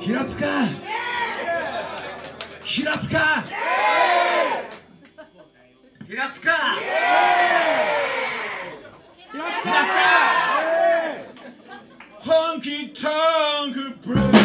平塚。平塚。平塚。平塚。本気タンクブルー